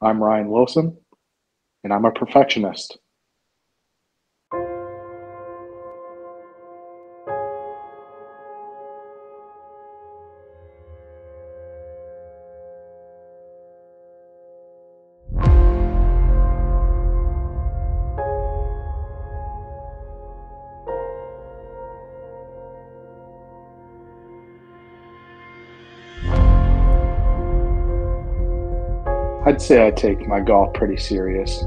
I'm Ryan Wilson, and I'm a perfectionist. I'd say I take my golf pretty serious.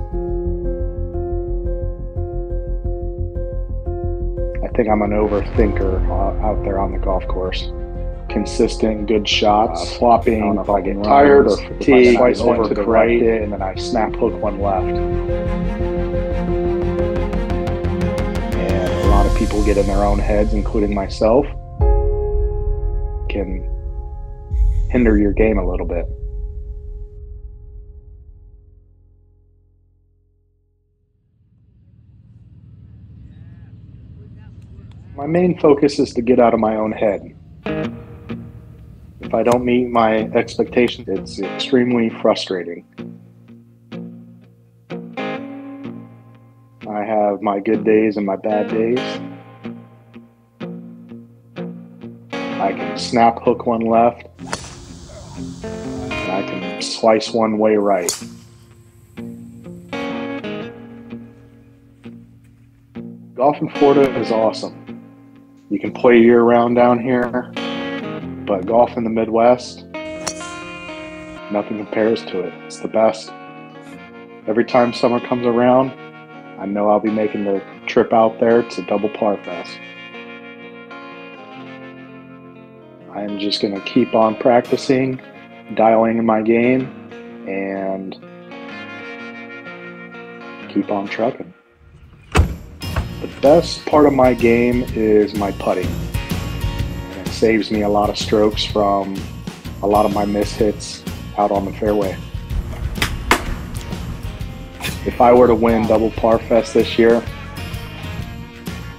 I think I'm an overthinker uh, out there on the golf course. Consistent, good shots, uh, flopping. If I get tired or fatigued, I over to correct right. it, and then I snap hook one left. And a lot of people get in their own heads, including myself, can hinder your game a little bit. My main focus is to get out of my own head. If I don't meet my expectations, it's extremely frustrating. I have my good days and my bad days. I can snap hook one left, I can slice one way right. Golf in Florida is awesome. You can play year round down here, but golf in the Midwest, nothing compares to it. It's the best. Every time summer comes around, I know I'll be making the trip out there to Double Par Fest. I am just going to keep on practicing, dialing in my game, and keep on trucking. The best part of my game is my putting. And it saves me a lot of strokes from a lot of my miss hits out on the fairway. If I were to win Double Par Fest this year,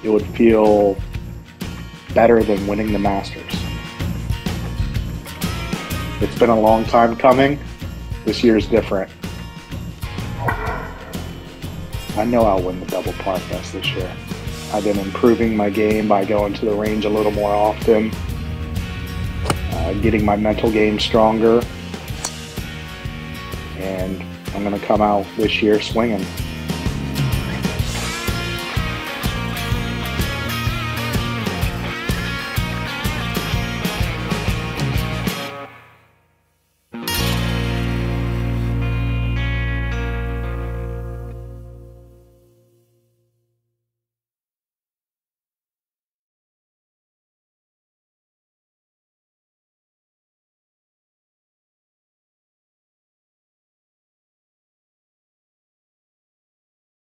it would feel better than winning the Masters. It's been a long time coming. This year's different. I know I'll win the double par fest this year. I've been improving my game by going to the range a little more often, uh, getting my mental game stronger, and I'm going to come out this year swinging.